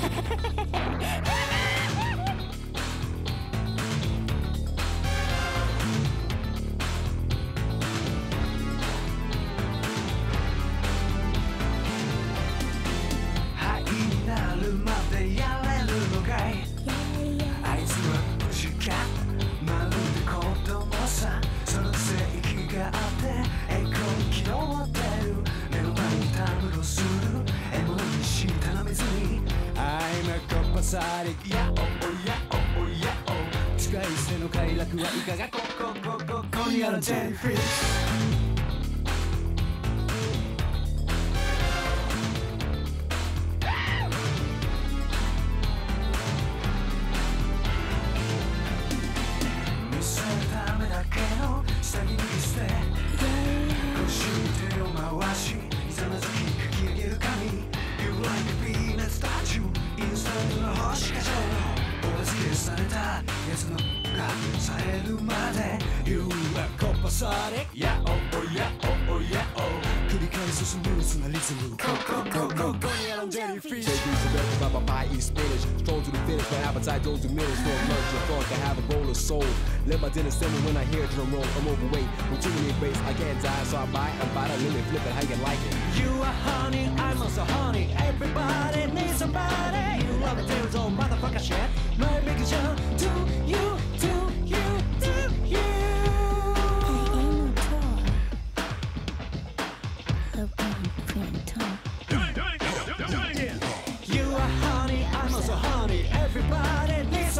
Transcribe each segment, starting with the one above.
Ha ha ha ha ha! さりやおおやおおやお。使い捨ての快楽はいかが？ここここここにあるジェンフィッシュ compassatic やおおやおおやお繰り返すスムーズなリズム Go go go go ここにあるジェリーフィッシュ Take these directions by my pie, eat spinach. Stroll to the finish, my appetite goes to minutes. For lunch, your thought to have a bowl of soul. Let my dinner simmer when I hear drum roll. I'm overweight, with too many breaks, I can't die, so I buy and buy the limit, flip it how you like it. You are honey, I'm also honey. Everybody needs somebody. You love it, there's all motherfucker shit. My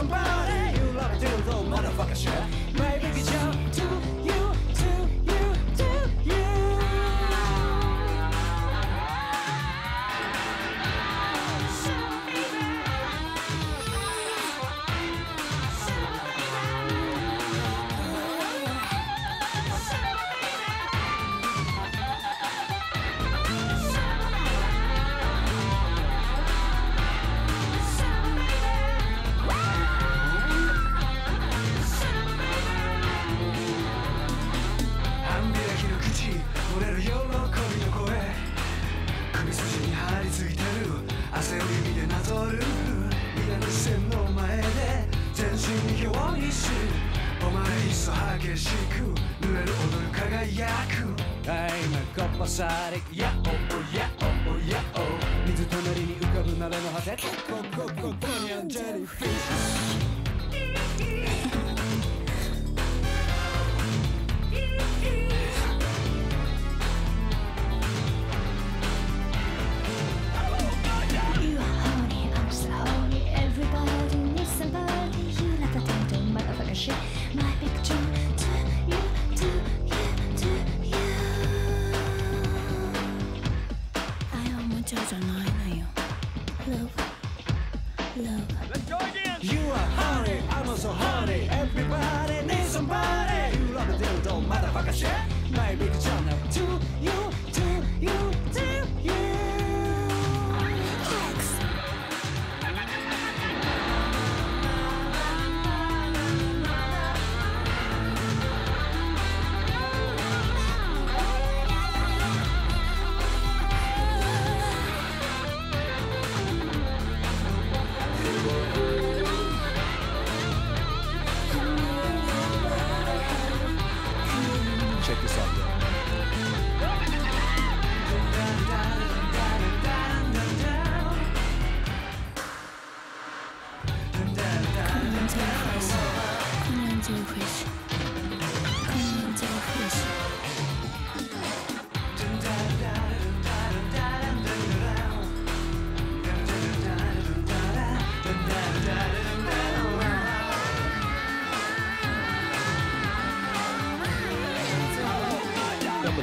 somebody. そ激しく濡れる踊る輝く。I'm a compassatic やおおやおおやお。水隣に浮かぶ慣れの果て。コココココニャンジェリーフィッシュ a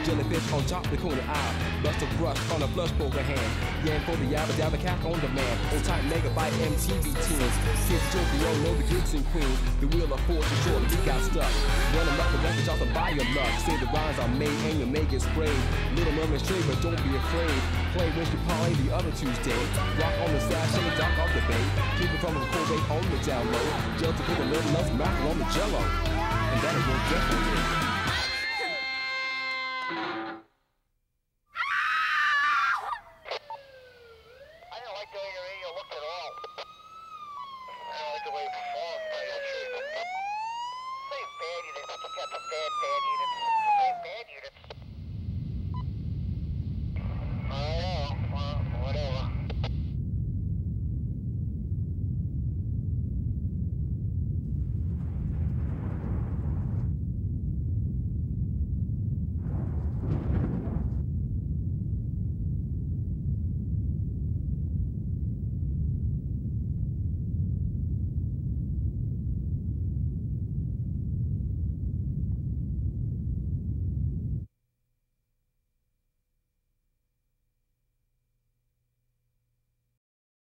Jellyfish on top the corner aisle. Buster brush on a flush poker hand. Yan for the yabba dabba cap on demand. Old type megabyte MTV tunes. Kids Tokyo know the kings and queens. The wheel of fortune short, we got stuck. Run them up the records off the buy your luck. Say the rhymes are made and you make it sprayed. Little mermaid straight, but don't be afraid. Play you parlay the other Tuesday. Rock on the sash and the dock off the bay. Keep it from the cold on the down low. To put a little less mackerel on the jello. And that is what definitely.